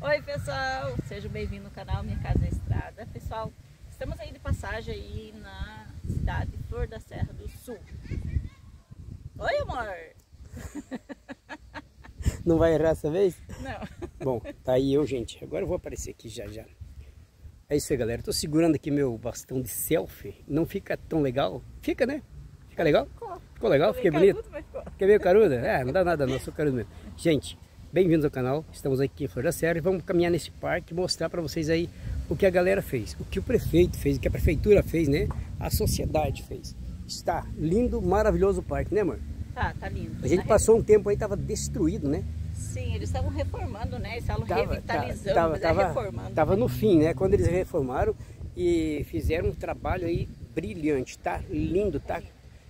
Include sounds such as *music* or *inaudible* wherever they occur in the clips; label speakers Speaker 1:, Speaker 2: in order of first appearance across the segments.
Speaker 1: Oi pessoal, sejam bem-vindos ao canal Minha Casa é Estrada. Pessoal, estamos aí de passagem aí na cidade Flor da Serra do Sul. Oi amor! *laughs*
Speaker 2: Não vai errar essa vez?
Speaker 1: Não. *laughs*
Speaker 2: Bom, tá aí eu gente, agora eu vou aparecer aqui já já. É isso aí galera, tô segurando aqui meu bastão de selfie, não fica tão legal? Fica né? Fica legal?
Speaker 1: Ficou.
Speaker 2: Ficou legal? Fiquei bonito? Fiquei meio caruda? É, não dá nada não, sou carudo mesmo. Gente, Bem-vindos ao canal, estamos aqui em Flor da Serra e vamos caminhar nesse parque e mostrar para vocês aí o que a galera fez, o que o prefeito fez, o que a prefeitura fez, né? A sociedade fez. Está lindo, maravilhoso o parque, né amor?
Speaker 1: Tá, tá lindo.
Speaker 2: A gente
Speaker 1: tá
Speaker 2: passou um tempo aí, estava destruído, né?
Speaker 1: Sim, eles estavam reformando, né? Eles estavam
Speaker 2: Tava,
Speaker 1: revitalizando,
Speaker 2: tava,
Speaker 1: mas é
Speaker 2: tava,
Speaker 1: reformando.
Speaker 2: Tava no fim, né? Quando eles reformaram e fizeram um trabalho aí brilhante, tá lindo, tá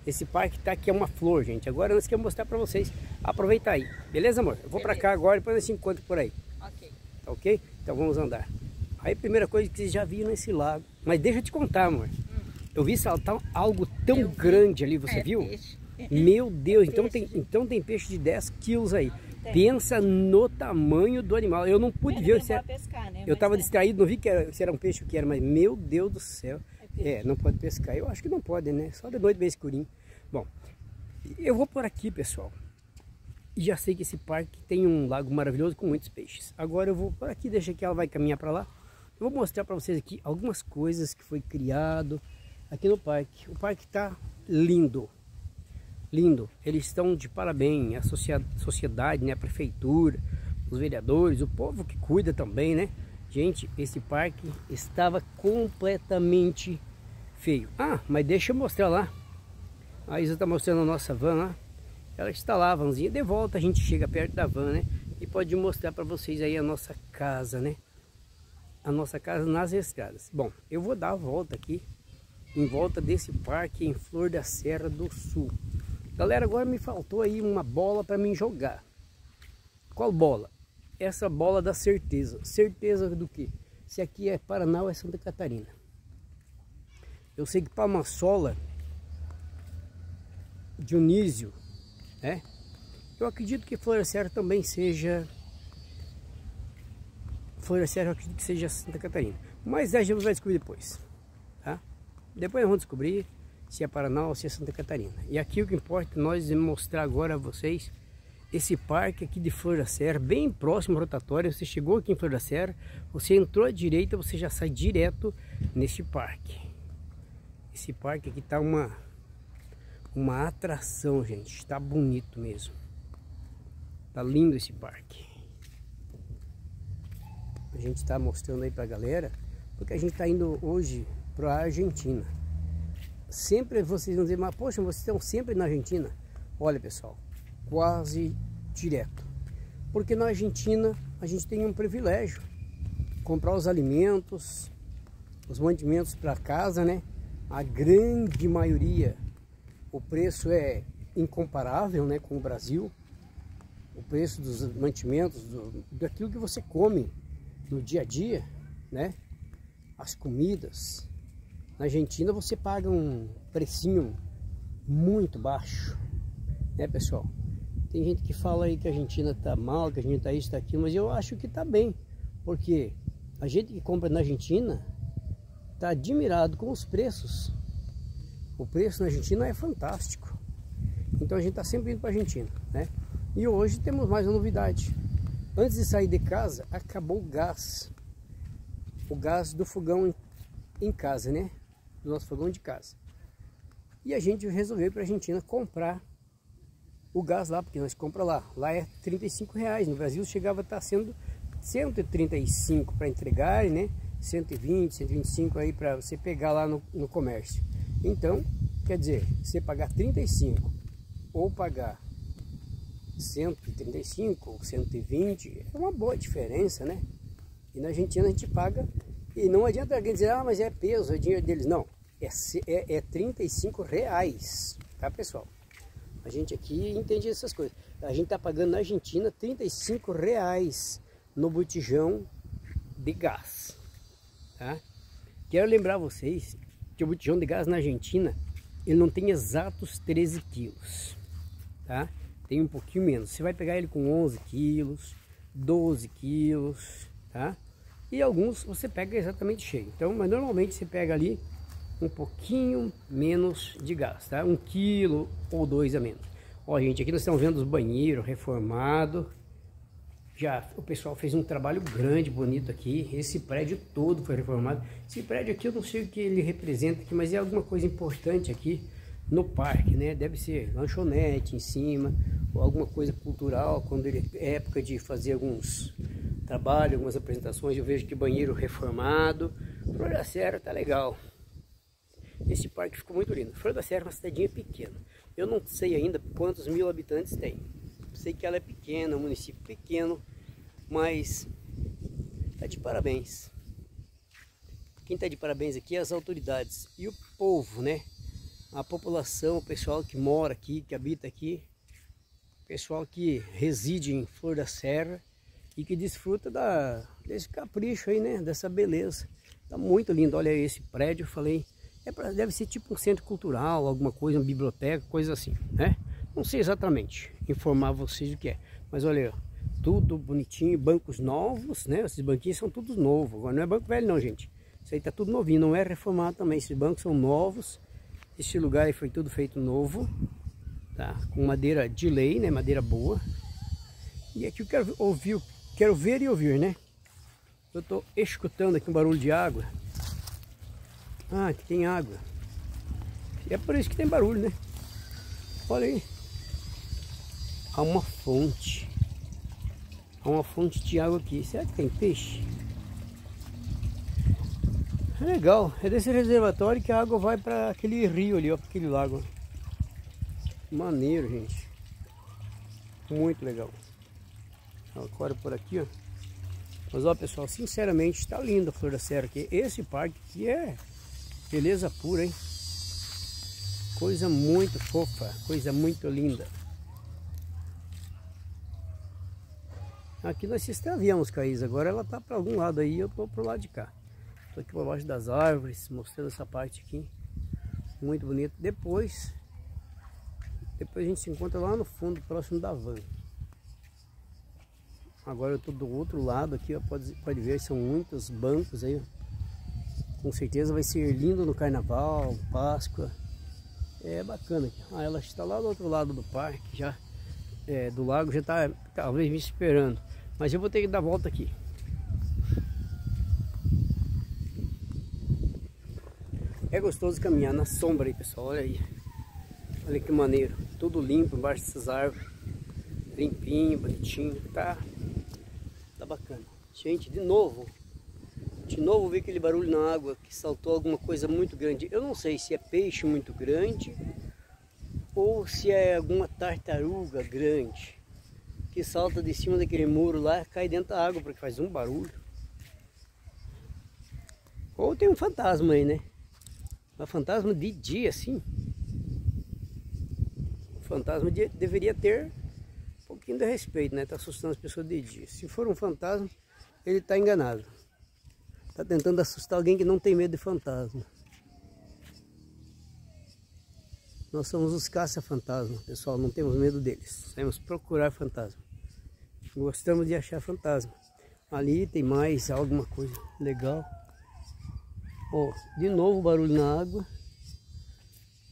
Speaker 2: esse parque tá aqui é uma flor, gente. Agora nós queremos mostrar para vocês. Aproveitar aí. Beleza, amor? Eu vou para cá agora e depois nós se encontra por aí.
Speaker 1: Ok.
Speaker 2: Tá ok? Então vamos andar. Aí a primeira coisa que vocês já viram nesse lago. Mas deixa eu te contar, amor. Hum. Eu vi saltar algo tão eu grande ali, você
Speaker 1: é
Speaker 2: viu?
Speaker 1: Peixe. *laughs*
Speaker 2: Meu Deus,
Speaker 1: É
Speaker 2: então, tem, então tem peixe de 10 quilos aí.
Speaker 1: Tem.
Speaker 2: Pensa no tamanho do animal. Eu não pude ver.
Speaker 1: Ele
Speaker 2: Se era,
Speaker 1: pescar, né?
Speaker 2: eu
Speaker 1: Mas
Speaker 2: tava
Speaker 1: é.
Speaker 2: distraído, não vi que era, se era um peixe ou que era, mas meu Deus do céu.
Speaker 1: peixe.
Speaker 2: É, não pode pescar. Eu acho que não pode, né? Só de noite bem escurinho. Eu vou por aqui, pessoal. E já sei que esse parque tem um lago maravilhoso com muitos peixes. Agora eu vou por aqui, deixa que ela vai caminhar para lá. Eu vou mostrar para vocês aqui algumas coisas que foi criado aqui no parque. O parque está lindo. Lindo. Eles estão de parabéns. A sociedade, né? a prefeitura, os vereadores, o povo que cuida também, né? Gente, esse parque estava completamente feio. Ah, mas deixa eu mostrar lá. A Isa está mostrando a nossa van lá. Ela está lá, a vanzinha. De volta a gente chega perto da van, né? E pode mostrar para vocês aí a nossa casa, né? A nossa casa nas estradas. Bom, eu vou dar a volta aqui. Em volta desse parque em Flor da Serra do Sul. Galera, agora me faltou aí uma bola para mim jogar. Qual bola? Essa bola da certeza. Certeza do que? Se aqui é Paraná ou é Santa Catarina. Eu sei que Palmasola Dionísio, né? Eu acredito que Floresta também seja Floresta eu acredito que seja Santa Catarina. Mas a gente vai descobrir depois, tá? Depois vamos descobrir se é Paraná ou se é Santa Catarina. E aqui o que importa é nós mostrar agora a vocês esse parque aqui de Flor Serra, bem próximo à rotatória. Você chegou aqui em Flor Serra, você entrou à direita, você já sai direto nesse parque. Esse parque aqui tá uma uma atração, gente. Está bonito mesmo. Tá lindo esse parque. A gente está mostrando aí pra galera, porque a gente está indo hoje para a Argentina. Sempre vocês vão dizer, mas poxa, vocês estão sempre na Argentina. Olha pessoal, quase direto. Porque na Argentina a gente tem um privilégio. Comprar os alimentos, os mantimentos para casa, né? A grande maioria o preço é incomparável né, com o Brasil. O preço dos mantimentos, do, daquilo que você come no dia a dia, né? As comidas. Na Argentina você paga um precinho muito baixo, né pessoal? Tem gente que fala aí que a Argentina tá mal, que a gente tá isso, tá aquilo, mas eu acho que tá bem, porque a gente que compra na Argentina tá admirado com os preços o preço na Argentina é fantástico. Então a gente está sempre indo para a Argentina, né? E hoje temos mais uma novidade. Antes de sair de casa, acabou o gás. O gás do fogão em casa, né? Do nosso fogão de casa. E a gente resolveu para a Argentina comprar o gás lá, porque nós compra lá. Lá é 35 reais. No Brasil chegava a estar sendo 135 para entregar, né? 120, 125 aí para você pegar lá no, no comércio. Então, quer dizer, você pagar 35 ou pagar 135 ou 120 é uma boa diferença, né? E na Argentina a gente paga, e não adianta alguém dizer, ah, mas é peso, é dinheiro deles. Não, é, é, é 35 reais, tá pessoal? A gente aqui entende essas coisas. A gente está pagando na Argentina 35 reais no botijão de gás, tá? Quero lembrar vocês que o botijão de gás na Argentina, ele não tem exatos 13 quilos, tá? Tem um pouquinho menos. Você vai pegar ele com 11 quilos, 12 quilos, tá? E alguns você pega exatamente cheio. Então, mas normalmente você pega ali um pouquinho menos de gás, tá? Um quilo ou dois a menos. Ó, gente, aqui nós estamos vendo os banheiros reformados. Já o pessoal fez um trabalho grande, bonito aqui. Esse prédio todo foi reformado. Esse prédio aqui eu não sei o que ele representa aqui, mas é alguma coisa importante aqui no parque, né? Deve ser lanchonete em cima, ou alguma coisa cultural, quando ele é época de fazer alguns trabalhos, algumas apresentações, eu vejo que banheiro reformado. Flor da Serra tá legal. Esse parque ficou muito lindo. Flor da Serra é uma cidadinha pequena. Eu não sei ainda quantos mil habitantes tem. Sei que ela é pequena, um município pequeno, mas tá de parabéns. Quem está de parabéns aqui é as autoridades e o povo, né? A população, o pessoal que mora aqui, que habita aqui, pessoal que reside em Flor da Serra e que desfruta da, desse capricho aí, né? Dessa beleza. Tá muito lindo. Olha esse prédio, eu falei, é pra, deve ser tipo um centro cultural, alguma coisa, uma biblioteca, coisa assim, né? Não sei exatamente informar vocês o que é, mas olha, tudo bonitinho, bancos novos, né? Esses banquinhos são todos novos, agora não é banco velho não, gente. Isso aí tá tudo novinho, não é reformado também, esses bancos são novos. Este lugar aí foi tudo feito novo, tá? Com madeira de lei, né? Madeira boa. E aqui eu quero ouvir, quero ver e ouvir, né? Eu tô escutando aqui um barulho de água. Ah, aqui tem água. E é por isso que tem barulho, né? Olha aí. Há uma fonte. Há uma fonte de água aqui. Será que tem peixe? É legal. É desse reservatório que a água vai para aquele rio ali, ó, aquele lago. Maneiro, gente. Muito legal. Agora por aqui, ó. Mas ó, pessoal, sinceramente, está lindo a Flor da Serra aqui. Esse parque aqui é Beleza pura, hein? Coisa muito fofa, coisa muito linda. Aqui nós se extraviamos agora ela tá para algum lado aí, eu tô pro lado de cá. Tô aqui por baixo das árvores, mostrando essa parte aqui. Muito bonito. Depois, depois a gente se encontra lá no fundo, próximo da van. Agora eu tô do outro lado aqui, ó, pode, pode ver, são muitos bancos aí, com certeza vai ser lindo no carnaval, Páscoa. É bacana. Ah, ela está lá do outro lado do parque, já é, do lago, já está talvez me esperando. Mas eu vou ter que dar volta aqui. É gostoso caminhar na sombra aí, pessoal. Olha aí. Olha que maneiro. Tudo limpo embaixo dessas árvores. Limpinho, bonitinho. Tá, tá bacana. Gente, de novo, de novo vi aquele barulho na água que saltou alguma coisa muito grande. Eu não sei se é peixe muito grande ou se é alguma tartaruga grande que salta de cima daquele muro lá cai dentro da água porque faz um barulho. Ou tem um fantasma aí, né? Um fantasma de dia, assim. O fantasma de, deveria ter um pouquinho de respeito, né? Tá assustando as pessoas de dia. Se for um fantasma, ele está enganado. Está tentando assustar alguém que não tem medo de fantasma. Nós somos os caça-fantasma, pessoal, não temos medo deles. Saímos procurar fantasma. Gostamos de achar fantasma. Ali tem mais alguma coisa legal. Ó, de novo barulho na água.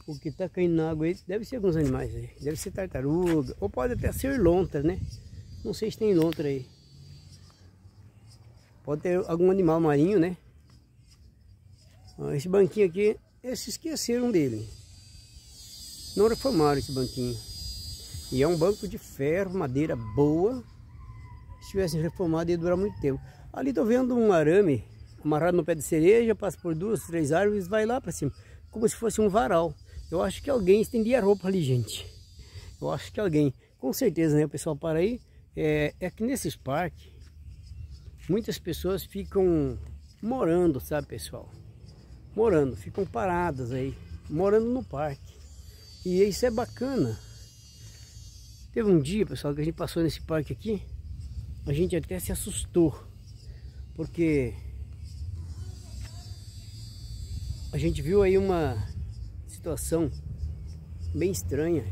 Speaker 2: O que está caindo na água aí deve ser alguns animais aí. Deve ser tartaruga, ou pode até ser lontra, né? Não sei se tem lontra aí. Pode ter algum animal marinho, né? Esse banquinho aqui, eles esqueceram dele. Não reformaram esse banquinho. E é um banco de ferro, madeira boa. Se tivessem reformado ia durar muito tempo. Ali estou vendo um arame amarrado no pé de cereja, passa por duas, três árvores, vai lá para cima. Como se fosse um varal. Eu acho que alguém estendia a roupa ali, gente. Eu acho que alguém. Com certeza, né? Pessoal para aí. É, é que nesses parques muitas pessoas ficam morando, sabe pessoal? Morando, ficam paradas aí, morando no parque. E isso é bacana. Teve um dia, pessoal, que a gente passou nesse parque aqui, a gente até se assustou, porque a gente viu aí uma situação bem estranha.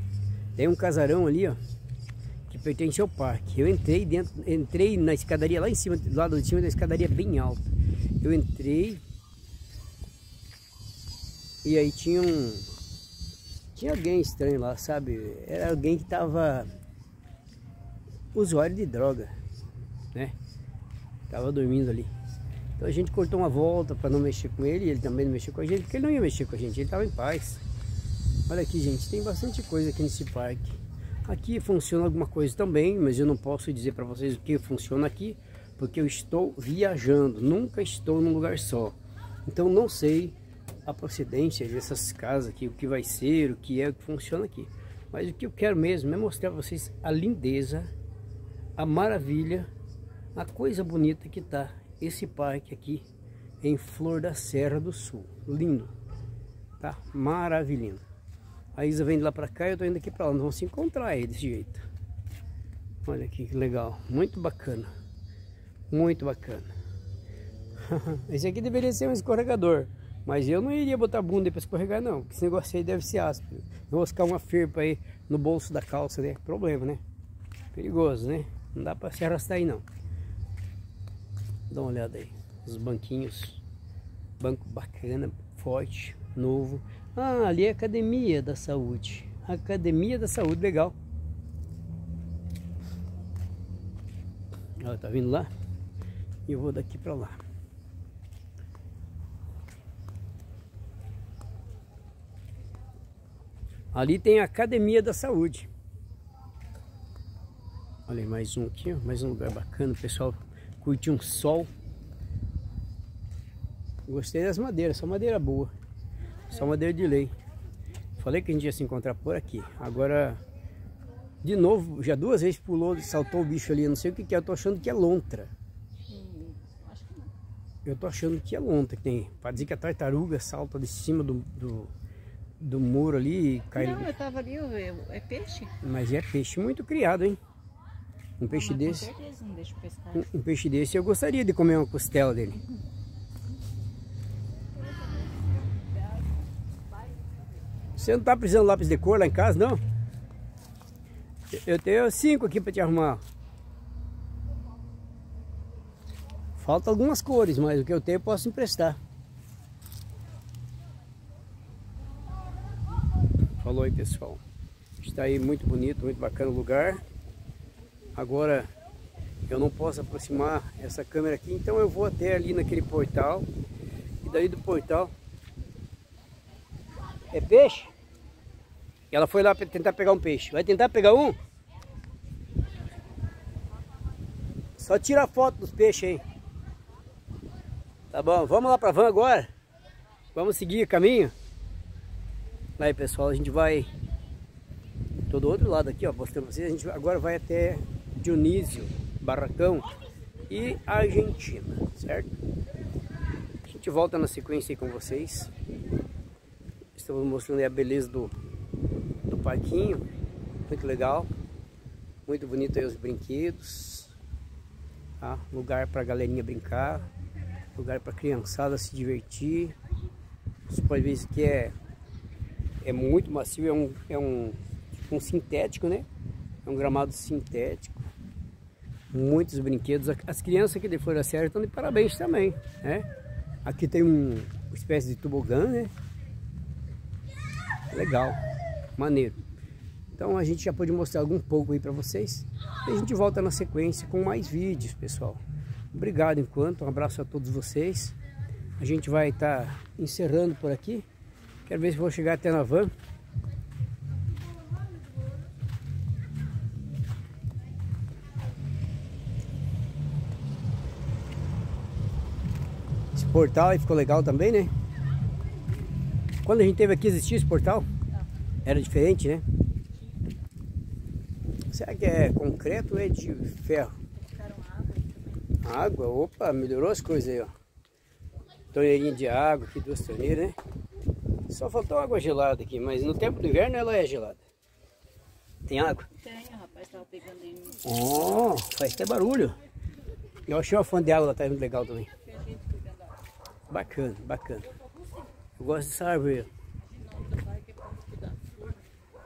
Speaker 2: Tem um casarão ali, ó, que pertence ao parque. Eu entrei dentro, entrei na escadaria lá em cima, do lado de cima da escadaria bem alta. Eu entrei e aí tinha um tinha alguém estranho lá, sabe? Era alguém que tava usuário de droga, né? Tava dormindo ali. Então a gente cortou uma volta para não mexer com ele, ele também não mexeu com a gente, porque ele não ia mexer com a gente, ele estava em paz. Olha aqui, gente, tem bastante coisa aqui nesse parque. Aqui funciona alguma coisa também, mas eu não posso dizer para vocês o que funciona aqui, porque eu estou viajando, nunca estou num lugar só. Então não sei a procedência dessas casas aqui, o que vai ser, o que é, o que funciona aqui. Mas o que eu quero mesmo é mostrar para vocês a lindeza, a maravilha, a coisa bonita que está esse parque aqui em Flor da Serra do Sul. Lindo, tá? Maravilhoso. A Isa vem de lá para cá e eu tô indo aqui para lá. Nós vamos se encontrar aí desse jeito. Olha aqui que legal, muito bacana. Muito bacana. *laughs* Esse aqui deveria ser um escorregador. Mas eu não iria botar bunda para escorregar não, porque esse negócio aí deve ser áspero. Ficar uma ferpa aí no bolso da calça, né? Problema, né? Perigoso, né? Não dá para se arrastar aí não. Dá uma olhada aí. Os banquinhos. Banco bacana, forte, novo. Ah, ali é a Academia da Saúde. Academia da Saúde, legal. Ó, tá vindo lá? E eu vou daqui para lá. Ali tem a Academia da Saúde. Olha aí, mais um aqui, ó, mais um lugar bacana, o pessoal curte um sol. Gostei das madeiras, só madeira boa. Só madeira de lei. Falei que a gente ia se encontrar por aqui. Agora, de novo, já duas vezes pulou, saltou o bicho ali. Eu não sei o que, que é, eu tô achando que é lontra.
Speaker 1: Hum.
Speaker 2: Eu tô achando que é lontra que tem. Para dizer que a tartaruga salta de cima do, do, do muro ali e cai.
Speaker 1: Não, eu tava ali, é peixe.
Speaker 2: Mas é peixe muito criado, hein? Um peixe
Speaker 1: Ah, mas
Speaker 2: desse.
Speaker 1: Com certeza, não deixa eu pescar.
Speaker 2: Um, um peixe desse eu gostaria de comer uma costela dele. Você não tá precisando lápis de cor lá em casa, não? Eu- Eu tenho cinco aqui para te arrumar. Falta algumas cores, mas o que eu tenho eu posso emprestar. Falou aí, pessoal. Está aí muito bonito, muito bacana o lugar. Agora eu não posso aproximar essa câmera aqui, então eu vou até ali naquele portal. E daí do portal. É peixe? Ela foi lá tentar pegar um peixe. Vai tentar pegar um? Só tira foto dos peixes aí. Tá bom, vamos lá para van agora? Vamos seguir o caminho? Aí pessoal, a gente vai todo outro lado aqui, ó, mostrando vocês. A gente agora vai até Dionísio, Barracão e Argentina, certo? A gente volta na sequência aí com vocês. Estamos mostrando aí a beleza do, do parquinho, muito legal, muito bonito aí os brinquedos, tá? lugar para galerinha brincar, lugar para criançada se divertir. Você pode ver isso aqui é, é muito macio, é um, é um, um sintético, né? É um gramado sintético. Muitos brinquedos. As crianças aqui de Flor da Serra estão de parabéns também, né? Aqui tem um, uma espécie de tobogã, né? Legal, maneiro. Então a gente já pode mostrar algum pouco aí para vocês. E a gente volta na sequência com mais vídeos, pessoal. Obrigado enquanto, um abraço a todos vocês. A gente vai estar tá encerrando por aqui. Quero ver se vou chegar até na van. Esse portal aí ficou legal também, né? Quando a gente teve aqui existia esse portal? Era diferente, né? Será que é concreto ou é de ferro?
Speaker 1: Água,
Speaker 2: opa, melhorou as coisas aí, ó. Torneirinha de água aqui, duas torneiras, né? Só faltou água gelada aqui, mas no tempo do inverno ela é gelada. Tem água?
Speaker 1: Tem, rapaz tava pegando aí
Speaker 2: Oh, faz até barulho. Eu achei uma fã de água, ela tá muito legal também. Bacana, bacana. Eu gosto dessa árvore.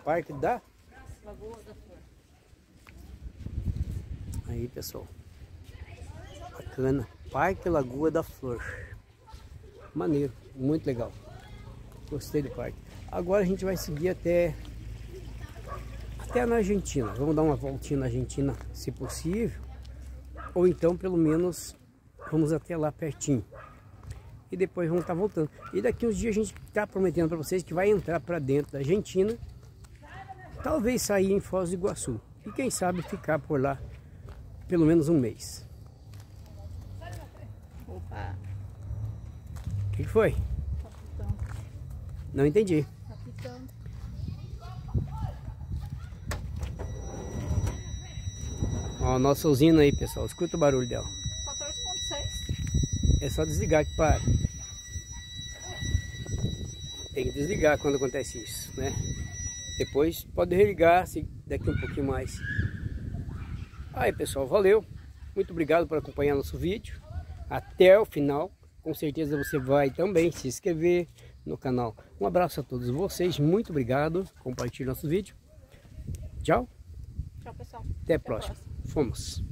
Speaker 2: Parque da
Speaker 1: lagoa da flor.
Speaker 2: Aí, pessoal. Bacana. Parque Lagoa da Flor. Maneiro, muito legal. Gostei do parque. Agora a gente vai seguir até até na Argentina. Vamos dar uma voltinha na Argentina, se possível. Ou então, pelo menos, vamos até lá pertinho. E depois vamos estar tá voltando. E daqui uns dias a gente está prometendo para vocês que vai entrar para dentro da Argentina. Talvez sair em Foz do Iguaçu. E quem sabe ficar por lá pelo menos um mês.
Speaker 1: Opa!
Speaker 2: O que foi? Não entendi. Ó, a nossa usina aí, pessoal. Escuta o barulho dela.
Speaker 1: 14.6.
Speaker 2: É só desligar que para. Tem que desligar quando acontece isso, né? Depois pode religar se daqui um pouquinho mais. Aí pessoal, valeu. Muito obrigado por acompanhar nosso vídeo. Até o final. Com certeza você vai também se inscrever no canal. Um abraço a todos vocês. Muito obrigado. Compartilhe nosso vídeo. Tchau.
Speaker 1: Tchau, pessoal.
Speaker 2: Até, Até a próxima. próxima. Fomos.